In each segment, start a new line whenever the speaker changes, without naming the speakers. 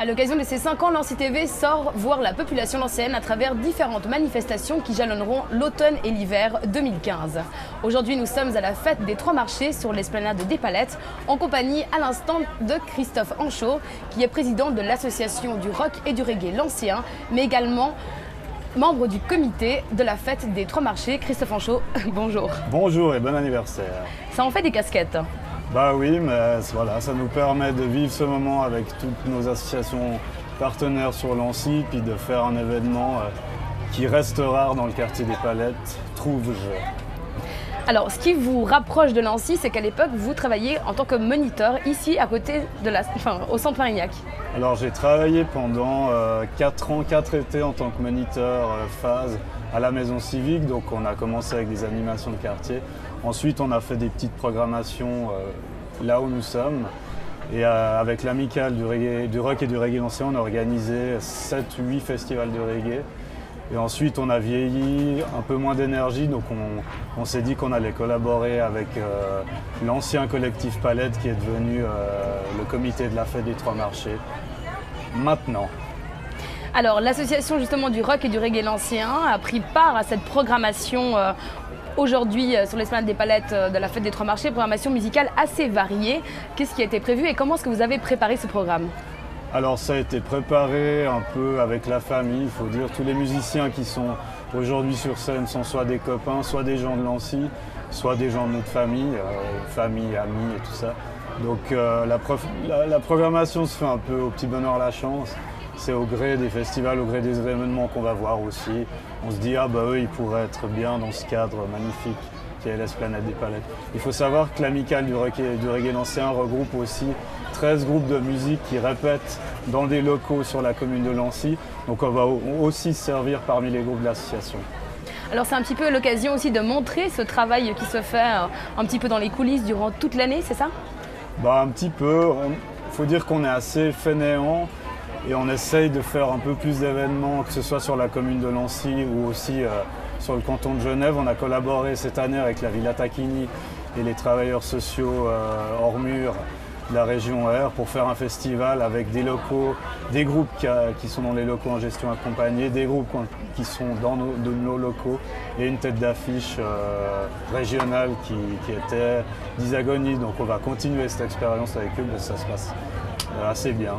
À l'occasion de ces 5 ans, l'Anci TV sort voir la population lancienne à travers différentes manifestations qui jalonneront l'automne et l'hiver 2015. Aujourd'hui, nous sommes à la fête des Trois Marchés sur l'esplanade des Palettes, en compagnie à l'instant de Christophe Anchaud, qui est président de l'association du rock et du reggae L'Ancien, mais également membre du comité de la fête des Trois Marchés. Christophe Anchaud, bonjour.
Bonjour et bon anniversaire.
Ça en fait des casquettes
bah oui, mais voilà, ça nous permet de vivre ce moment avec toutes nos associations partenaires sur l'ANSI, puis de faire un événement euh, qui reste rare dans le quartier des Palettes, trouve-je.
Alors, ce qui vous rapproche de l'ANSI, c'est qu'à l'époque, vous travailliez en tant que moniteur ici, à côté de la, enfin, au centre Marignac.
Alors, j'ai travaillé pendant 4 euh, ans, 4 étés en tant que moniteur euh, phase à la maison civique. Donc, on a commencé avec des animations de quartier. Ensuite, on a fait des petites programmations euh, là où nous sommes. Et avec l'amicale du, du, rock et du reggae ancien, on a organisé 7-8 festivals de reggae. Et ensuite, on a vieilli, un peu moins d'énergie, donc on, s'est dit qu'on allait collaborer avec euh, l'ancien collectif Palette qui est devenu le comité de la fête des trois marchés. Maintenant.
Alors, l'association justement du rock et du reggae l'ancien a pris part à cette programmation aujourd'hui euh, sur l'esplanade des palettes euh, de la fête des trois marchés, programmation musicale assez variée. Qu'est-ce qui a été prévu et comment est-ce que vous avez préparé ce programme?
Alors ça a été préparé un peu avec la famille, il faut dire. Tous les musiciens qui sont aujourd'hui sur scène sont soit des copains, soit des gens de Lancy, soit des gens de notre famille, euh, famille, amis et tout ça. Donc la, programmation se fait un peu au petit bonheur la chance c'est au gré des festivals, au gré des événements qu'on va voir aussi. On se dit, ah bah eux, ils pourraient être bien dans ce cadre magnifique qui est l'Esplanade des Palettes. Il faut savoir que l'amicale du, du reggae ancien regroupe aussi 13 groupes de musique qui répètent dans des locaux sur la commune de Lancy. Donc on va aussi servir parmi les groupes de l'association.
Alors c'est un petit peu l'occasion aussi de montrer ce travail qui se fait euh, un petit peu dans les coulisses durant toute l'année, c'est ça?
Bah, Un petit peu. Il faut dire qu'on est assez fainéant et on essaye de faire un peu plus d'événements, que ce soit sur la commune de Lancy ou aussi euh, sur le canton de Genève. On a collaboré cette année avec la Villa Tacchini et les travailleurs sociaux euh, hors mur de la région R pour faire un festival avec des locaux, des groupes qui, sont dans les locaux en gestion accompagnée, des groupes qui sont dans nos, locaux et une tête d'affiche euh, régionale qui, était d'Isagonie. Donc on va continuer cette expérience avec eux, mais ça se passe assez bien.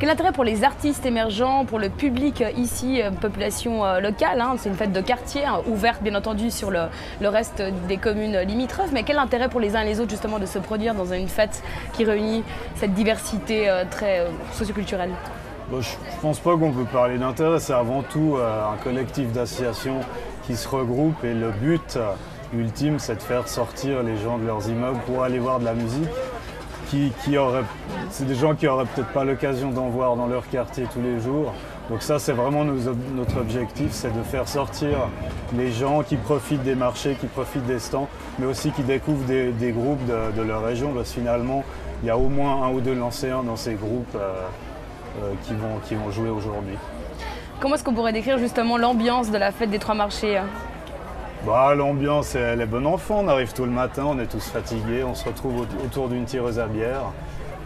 Quel intérêt pour les artistes émergents, pour le public ici, euh, population euh, locale hein, C'est une fête de quartier, hein, ouverte bien entendu sur le, reste des communes limitrophes, mais quel intérêt pour les uns et les autres justement de se produire dans une fête qui réunit cette diversité euh, très socioculturelle?
Je ne pense pas qu'on peut parler d'intérêt, c'est avant tout un collectif d'associations qui se regroupent et le but ultime c'est de faire sortir les gens de leurs immeubles pour aller voir de la musique qui, auraient, c'est des gens qui n'auraient peut-être pas l'occasion d'en voir dans leur quartier tous les jours. Donc ça, c'est vraiment notre objectif, c'est de faire sortir les gens qui profitent des marchés, qui profitent des stands, mais aussi qui découvrent des, groupes de, leur région, parce que finalement, il y a au moins un ou deux lancéens dans ces groupes euh, euh, qui, vont, qui vont jouer aujourd'hui.
Comment est-ce qu'on pourrait décrire justement l'ambiance de la fête des trois marchés hein?
Bah, L'ambiance, est bonne enfant. On arrive tout le matin, on est tous fatigués, on se retrouve autour d'une tireuse à bière.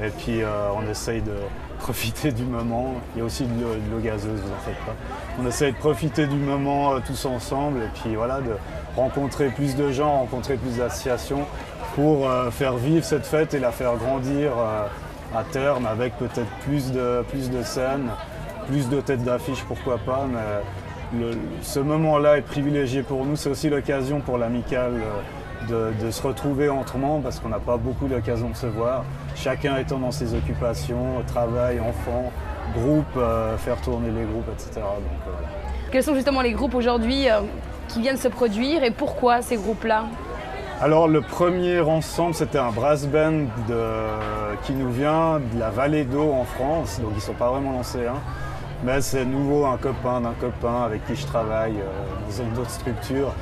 Et puis euh, on essaye de profiter du moment. Il y a aussi de l'eau gazeuse, vous en faites pas. On essaye de profiter du moment euh, tous ensemble et puis voilà, de rencontrer plus de gens, rencontrer plus d'associations pour euh, faire vivre cette fête et la faire grandir à terme avec peut-être plus de, plus scènes, plus de têtes d'affiche, pourquoi pas. Ce moment-là est privilégié pour nous. C'est aussi l'occasion pour l'amicale euh, de, se retrouver entre membres parce qu'on n'a pas beaucoup d'occasions de se voir. Chacun étant dans ses occupations, travail, enfants, groupe, euh, faire tourner les groupes, etc. Euh,
Quels sont justement les groupes aujourd'hui qui viennent se produire et pourquoi ces groupes-là?
Alors le premier ensemble, c'était un brass band qui nous vient de la vallée d'eau en France, donc ils ne sont pas vraiment lancés. Hein. Mais c'est nouveau un copain d'un copain avec qui je travaille euh, dans une autre structure.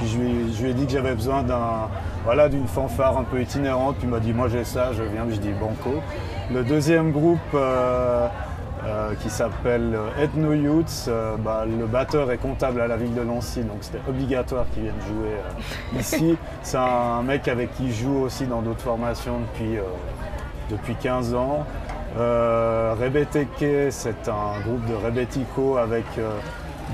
je, lui, ai dit que j'avais besoin d'un, voilà, d'une fanfare un peu itinérante. Puis il m'a dit moi j'ai ça, je viens. Je dis banco. Le deuxième groupe euh, euh, qui s'appelle Ethno Youths, bah, le batteur est comptable à la ville de Nancy, donc c'était obligatoire qu'il vienne jouer ici. C'est un mec avec qui je joue aussi dans d'autres formations depuis, depuis 15 ans. Euh, Rebeteke, c'est un groupe de Rebetico avec euh,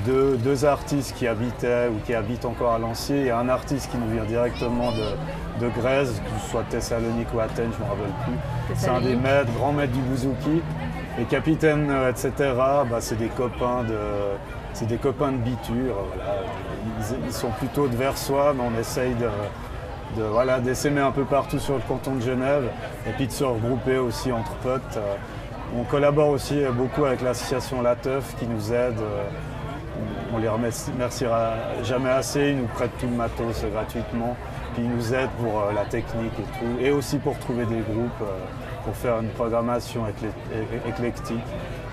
deux, deux artistes qui habitaient ou qui habitent encore à Lancier et un artiste qui nous vient directement de, de Grèce, que ce soit Thessalonique ou Athènes, je ne me rappelle plus. C'est un des maîtres, grands maîtres du bouzouki. Et capitaine, euh, etc., bah, c'est des copains de. C'est des copains de biture, voilà. ils, ils sont plutôt de Versoix, mais on essaye de, de voilà, d'essaimer un peu partout sur le canton de Genève et puis de se regrouper aussi entre potes. Euh, On collabore aussi euh, beaucoup avec l'association La Teuf qui nous aide. euh, On les remerciera jamais assez, ils nous prêtent tout le matos gratuitement. Puis ils nous aident pour euh, la technique et tout. Et aussi pour trouver des groupes, euh, pour faire une programmation éclectique.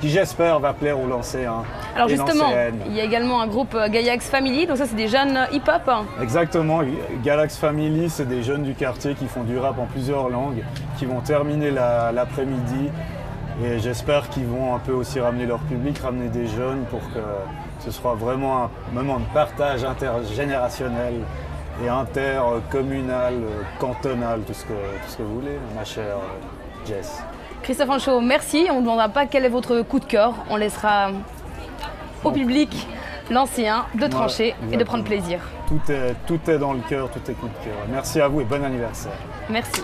Qui j'espère va plaire aux Lancéens.
Alors
et
justement, il y a également un groupe euh, Gaiax Family, donc ça c'est des jeunes hip-hop.
Exactement, Galax Family, c'est des jeunes du quartier qui font du rap en plusieurs langues, qui vont terminer la- l'après-midi. Et j'espère qu'ils vont un peu aussi ramener leur public, ramener des jeunes pour que ce soit vraiment un moment de partage intergénérationnel et intercommunal, cantonal, tout ce que, tout ce que vous voulez, ma chère Jess.
Christophe Anchaud, merci. On ne demandera pas quel est votre coup de cœur. On laissera au public l'ancien de trancher et de prendre plaisir.
Tout est, tout est dans le cœur, tout est coup de cœur. Merci à vous et bon anniversaire.
Merci.